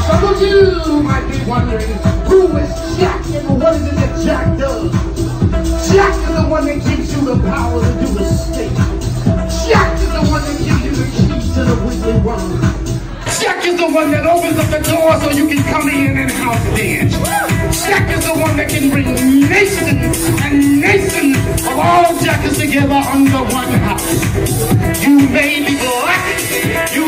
Now some of you might be wondering, who is Jack and what is it that Jack does? Jack is the one that gives you the power to do the state. Jack is the one that gives you the keys to the weekly world. Jack is the one that opens up the door so you can come in and house dance. Jack is the one that can bring nations and nations of all Jackers together under one house. You may be black, you